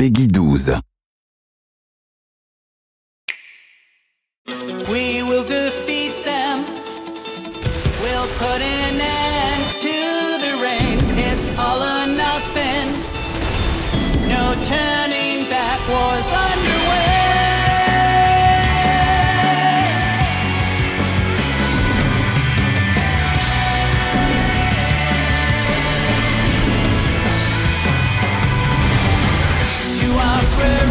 Peggy 12. We will defeat them. We'll put an end to the rain. It's all or nothing. No turning back. Wars every